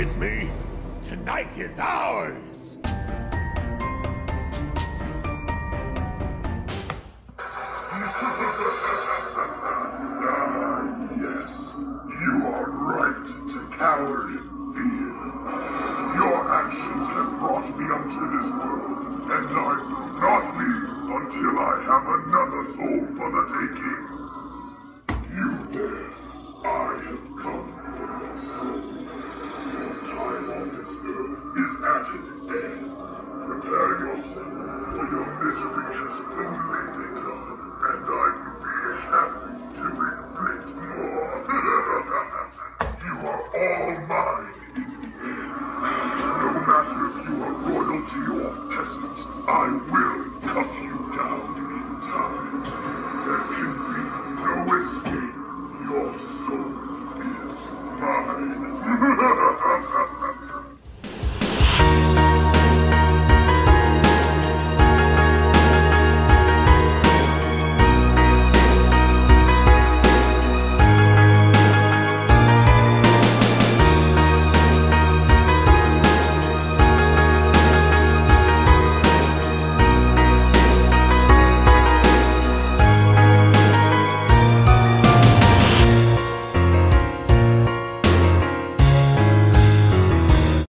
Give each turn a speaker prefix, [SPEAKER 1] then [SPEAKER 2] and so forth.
[SPEAKER 1] with me? Tonight is ours! ah,
[SPEAKER 2] yes, you are right to cower in fear. Your actions have brought me unto this world, and I will not leave until I have another soul for the taking. At. Prepare yourself, for your misery has only begun, and I will be happy to inflict more. you are all mine. No matter if you are royalty or peasants, I will cut you down in time. There can be no escape. Your soul is mine.